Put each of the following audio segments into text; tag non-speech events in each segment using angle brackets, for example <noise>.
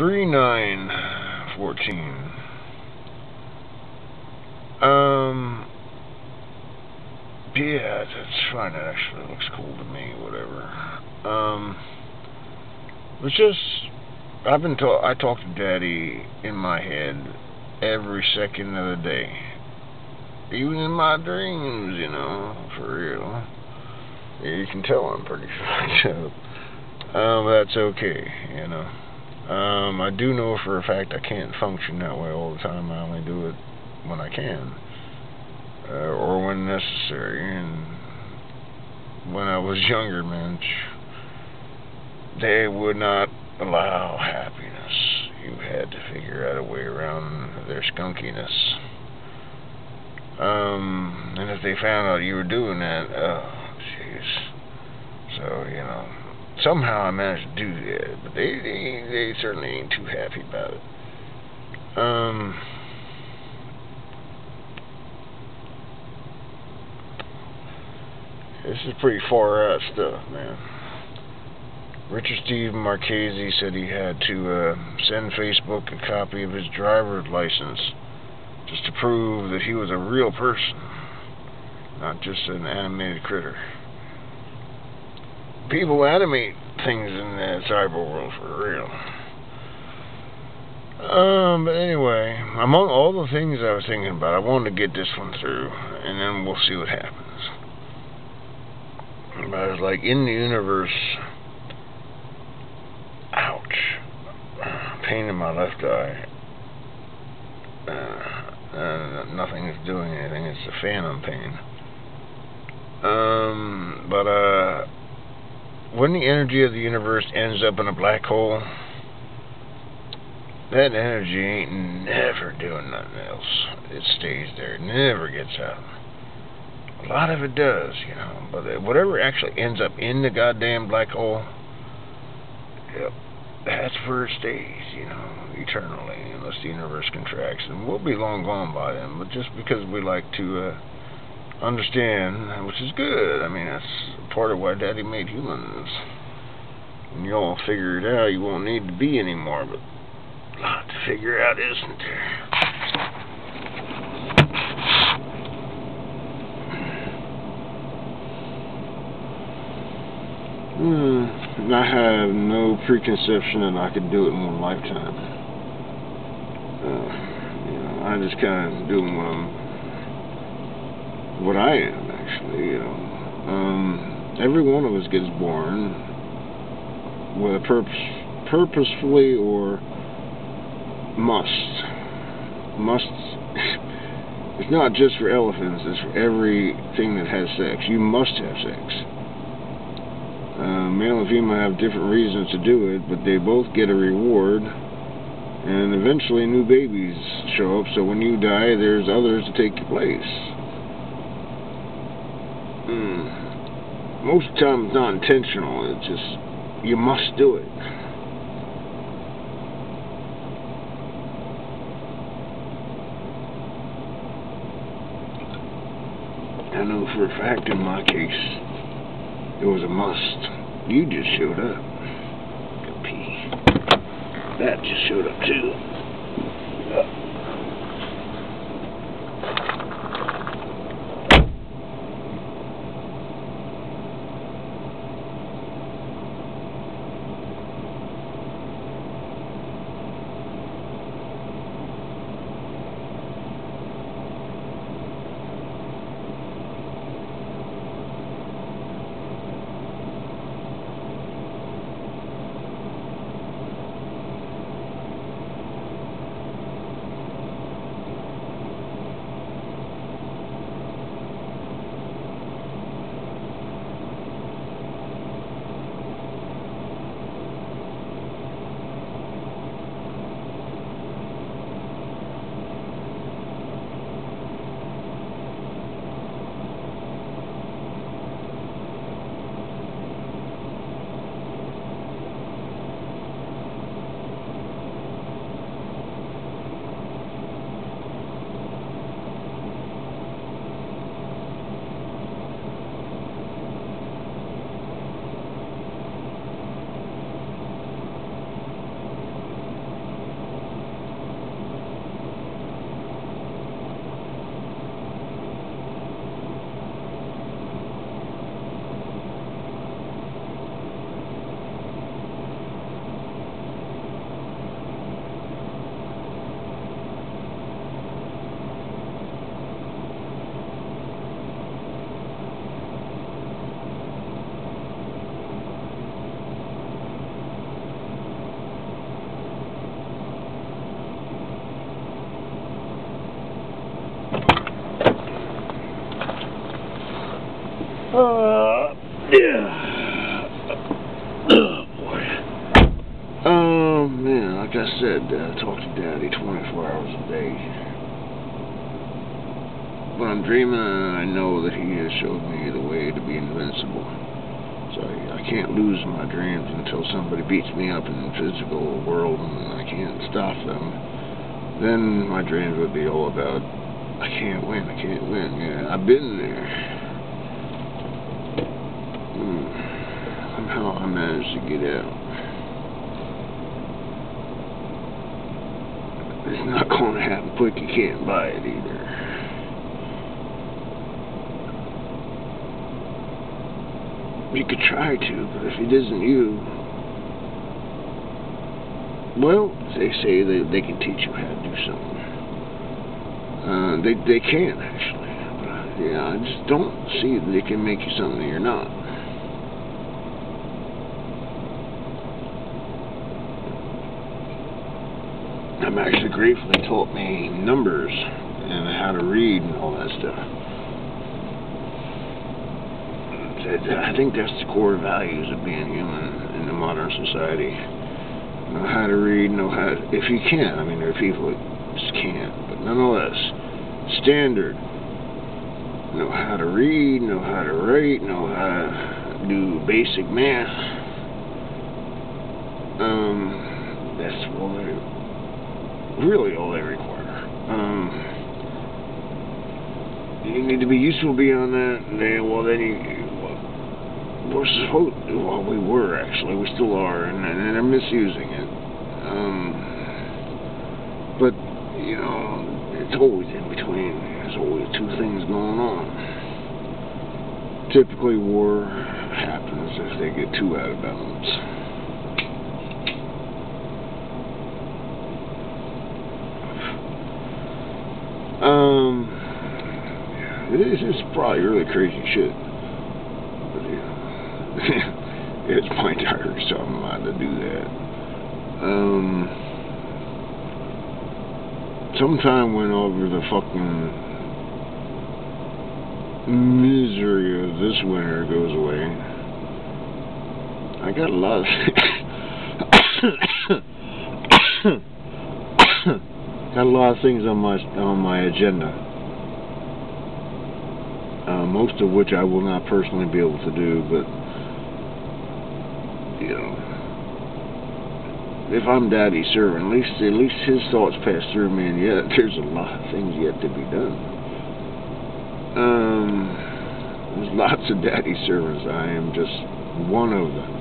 3914. Um, yeah, that's fine. It actually looks cool to me, whatever. Um, it's just, I've been taught, I talk to Daddy in my head every second of the day. Even in my dreams, you know, for real. You can tell I'm pretty <laughs> fucked up. Um, that's okay, you know. Um, I do know for a fact I can't function that way all the time. I only do it when I can, uh, or when necessary. And when I was younger, man, they would not allow happiness. You had to figure out a way around their skunkiness. Um, and if they found out you were doing that, oh, jeez. So, you know somehow I managed to do that, but they, they they certainly ain't too happy about it. Um. This is pretty far out stuff, man. Richard Steve Marchese said he had to uh, send Facebook a copy of his driver's license just to prove that he was a real person, not just an animated critter people animate things in the cyber world for real. Um, but anyway, among all the things I was thinking about, I wanted to get this one through, and then we'll see what happens. But I was like, in the universe, ouch, pain in my left eye. Uh, uh, nothing's doing anything, it's a phantom pain. Um, but, uh, when the energy of the universe ends up in a black hole, that energy ain't never doing nothing else. It stays there. It never gets out. A lot of it does, you know. But whatever actually ends up in the goddamn black hole, yep, that's where it stays, you know, eternally, unless the universe contracts. And we'll be long gone by then. But just because we like to uh, understand, which is good. I mean, that's part of why Daddy made humans. When you all figure it out, you won't need to be anymore, but a lot to figure out, isn't there? Hmm, I have no preconception that I could do it in one lifetime. Uh, you know, I just kind of doing what I'm what I am, actually. You know, um, every one of us gets born, whether purpose, purposefully or must. Must. <laughs> it's not just for elephants. It's for everything that has sex. You must have sex. Uh, male and female have different reasons to do it, but they both get a reward and eventually new babies show up so when you die there's others to take your place Mm. Most of the time it's not intentional. It's just, you must do it. I know for a fact in my case, it was a must. You just showed up. That just showed up too. Dreaming, I know that He has showed me the way to be invincible. So I, I can't lose my dreams until somebody beats me up in the physical world and I can't stop them. Then my dreams would be all about, I can't win, I can't win. Yeah, I've been there. Hmm. Somehow I managed to get out. It's not going to happen quick. You can't buy it either. You could try to, but if it isn't you, well, they say they they can teach you how to do something. Uh, they they can actually. But, yeah, I just don't see that they can make you something you're not. I'm actually grateful they taught me numbers and how to read and all that stuff. I think that's the core values of being human in the modern society. Know how to read, know how to, if you can. I mean, there are people that just can't, but nonetheless, standard. Know how to read, know how to write, know how to do basic math. Um, that's all they, really all they require. Um, you need to be useful beyond that. And then, well, then you we're supposed well we were actually. We still are and, and they're misusing it. Um, but you know it's always in between. There's always two things going on. Typically war happens if they get too out of balance. Um this is probably really crazy shit it's my diary, so I'm allowed to do that. Um, sometime when over the fucking misery of this winter goes away, I got a lot of <coughs> got a lot of things on my on my agenda. Uh, most of which I will not personally be able to do, but you know, if I'm daddy's servant, at least at least his thoughts pass through me, and yet <laughs> there's a lot of things yet to be done. Um, there's lots of daddy servants. I am just one of them.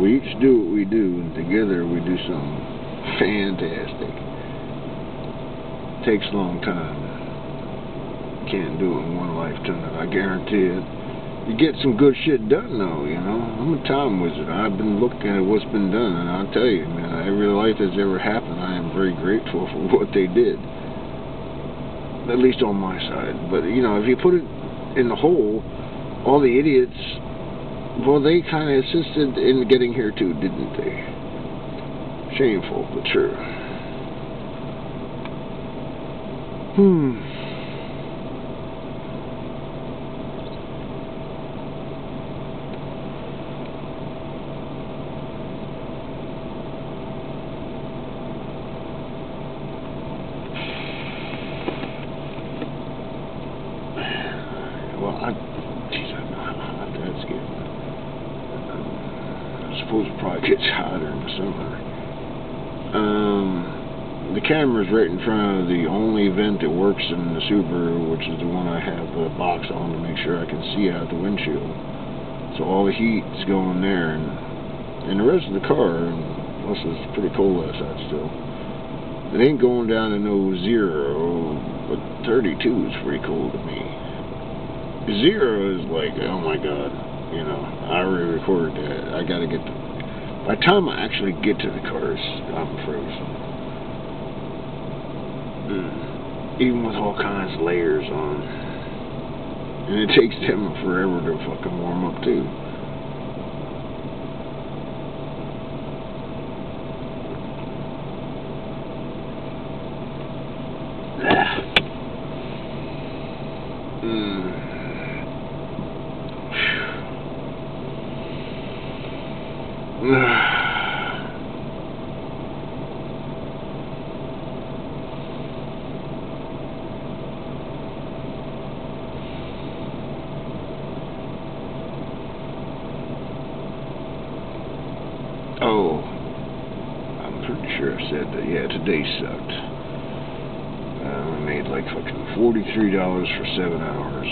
We each do what we do, and together we do something fantastic. It takes a long time can't do it in one lifetime. I guarantee it. You get some good shit done, though, you know. I'm a time wizard. I've been looking at what's been done, and I'll tell you, man, every life that's ever happened, I am very grateful for <laughs> what they did. At least on my side. But, you know, if you put it in the whole, all the idiots, well, they kind of assisted in getting here, too, didn't they? Shameful, but true. Hmm. I, geez, I don't know how hot that's getting. Um, I suppose it probably gets hotter in the summer. Um, the camera's right in front of the only vent that works in the Subaru, which is the one I have the box on to make sure I can see out the windshield. So all the heat's going there, and and the rest of the car, plus it's pretty cold outside still. It ain't going down to no zero, but 32 is pretty cold to me. Zero is like, oh my god, you know, I already recorded that. I gotta get the. By the time I actually get to the cars, I'm frozen. Mm. Even with all kinds of layers on. And it takes them forever to fucking warm up, too. <sighs> oh, I'm pretty sure I said that. Yeah, today sucked. Um, I made like fucking forty-three dollars for seven hours.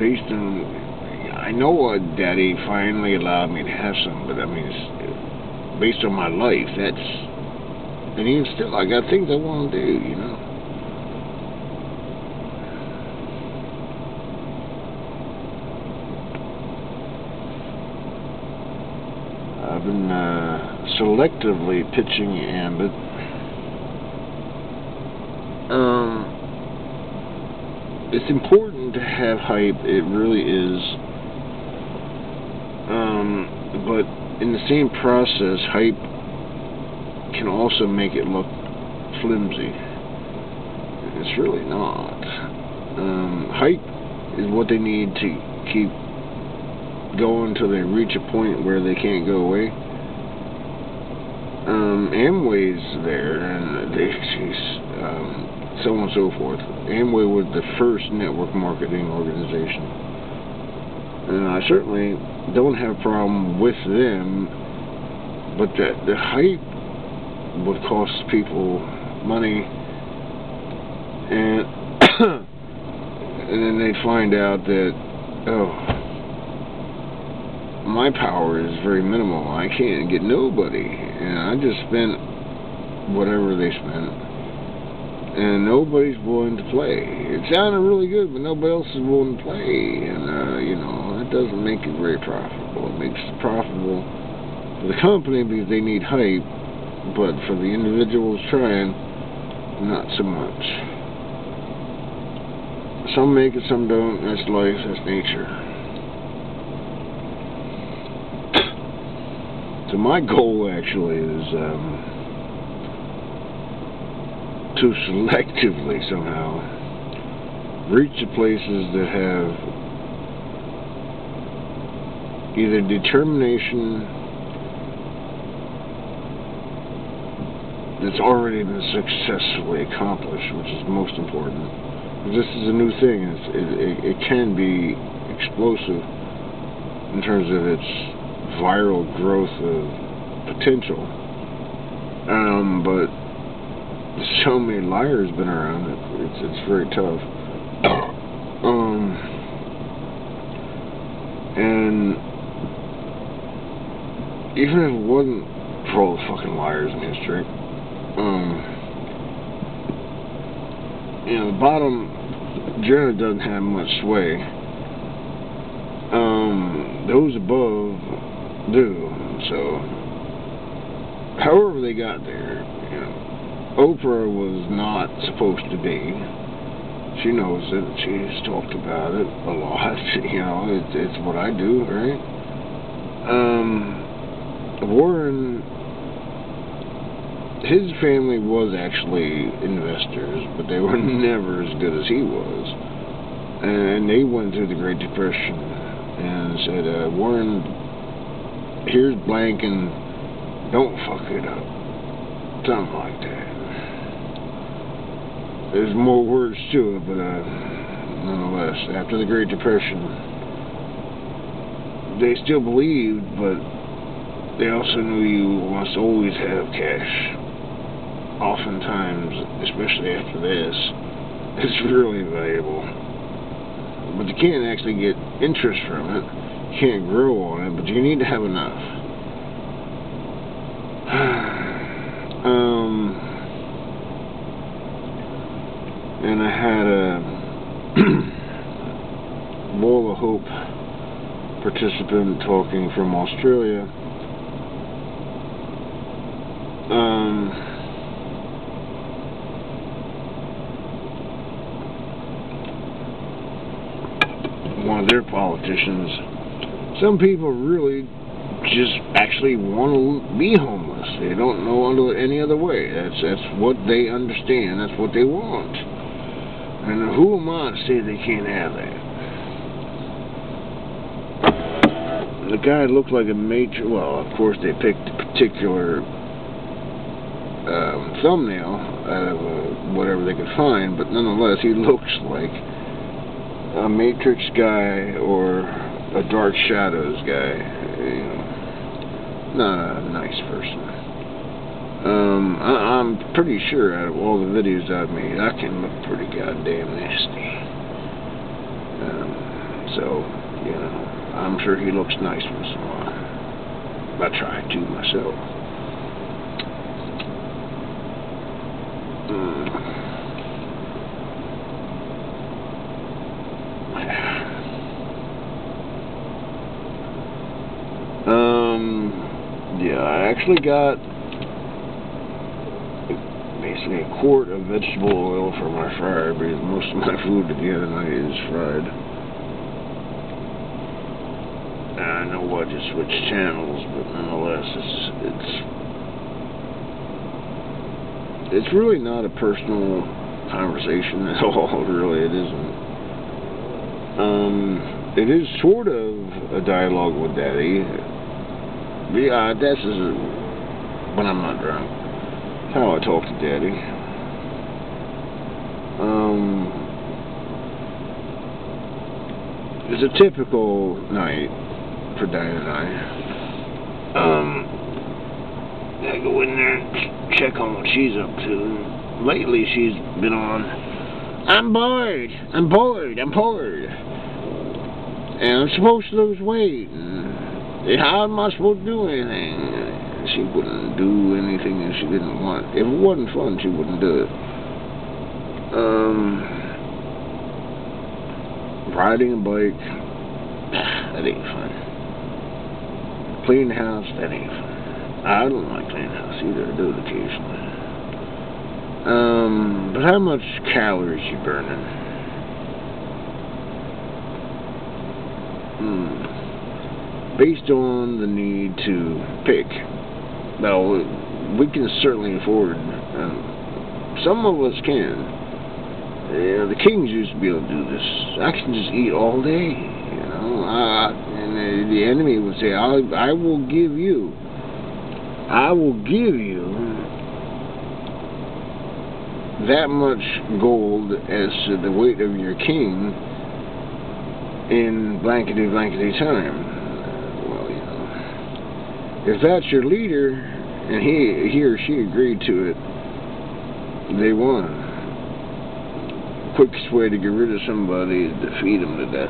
Based on, I know what Daddy finally allowed me to have some, but I mean, it's, based on my life, that's, and even still, I got things I want to do, you know. I've been uh, selectively pitching Ambit. Um, it's important to have hype. It really is. Um, but in the same process, hype can also make it look flimsy. It's really not. Um, hype is what they need to keep going until they reach a point where they can't go away. Um, Amway's there, and they, um, so on and so forth. Amway was the first network marketing organization. And I certainly don't have a problem with them, but the, the hype would cost people money, and <coughs> and then they'd find out that, oh, my power is very minimal. I can't get nobody. And I just spent whatever they spent. And nobody's willing to play. It sounded really good, but nobody else is willing to play. And, uh, you know, that doesn't make it very profitable. It makes it profitable for the company because they need hype, but for the individuals trying, not so much. Some make it, some don't. That's life, that's nature. <coughs> So my goal actually is um, to selectively somehow reach the places that have either determination that's already been successfully accomplished, which is most important. This is a new thing. It, it, it can be explosive in terms of its viral growth of potential. Um, but so many liars been around. It's it's very tough. <coughs> Um, and even if it wasn't for all the fucking liars in history, um, you know, the bottom generally doesn't have much sway. Um, those above do. So, however they got there, you know, Oprah was not supposed to be. She knows it. She's talked about it a lot. <laughs> You know, it's it's what I do, right? Um, Warren, his family was actually investors, but they were <laughs> never as good as he was. And they went through the Great Depression and said, uh, Warren here's blank and don't fuck it up. Something like that. There's more words to it, but uh, nonetheless, after the Great Depression, they still believed, but they also knew you must always have cash. Oftentimes, especially after this, <laughs> it's really valuable. But you can't actually get interest from it You can't grow on it, but you need to have enough. <sighs> um, and I had a <clears throat> of Hope participant talking from Australia. Um, one of their politicians some people really just actually want to be homeless. They don't know any other way. That's that's what they understand. That's what they want. And who am I to say they can't have that? the guy looked like a major. Well, of course they picked a particular um, thumbnail out of uh, whatever they could find, but nonetheless, he <laughs> looks like a Matrix guy or a Dark Shadows guy. You know, not a nice person. Um, I, I'm pretty sure out of all the videos I've made, I can look pretty goddamn nasty. Um, so, you know, I'm sure he looks nice once in a while. I try to myself. Mm. Um, yeah, I actually got basically a quart of vegetable oil for my fryer because most of my food at the end of the night is fried. And I know I just switched channels, but nonetheless, it's it's it's really not a personal conversation at <laughs> all. Really, it isn't. Um, it is sort of a dialogue with Daddy. Yeah, this is when I'm not drunk. How I talk to Daddy. Um, it's a typical night for Diane and I. Um, I go in there and check on what she's up to. Lately, she's been on. I'm bored. I'm bored. I'm bored. And I'm supposed to lose weight. And how am I supposed to do anything? She wouldn't do anything that she didn't want. If it wasn't fun, she wouldn't do it. Um, riding a bike, that ain't fun. Clean house, that ain't fun. I don't like the house either. I do it occasionally. Um, but how much calories you burning? Hmm. Based on the need to pick. Now, we can certainly afford, um, some of us can. The kings used to be able to do this. I can just eat all day, you know. Uh, and the, the enemy would say, I, I will give you, I will give you that much gold as to the weight of your king in blankety blankety time. If that's your leader and he he or she agreed to it, they won. Quickest way to get rid of somebody is defeat them to death.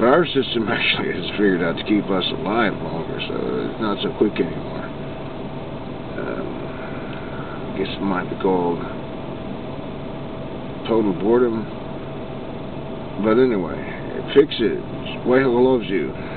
But our system <laughs> actually has figured out to keep us alive longer, so it's not so quick anymore. Um, I guess it might be called total boredom. But anyway, fix it. Wayhill loves you.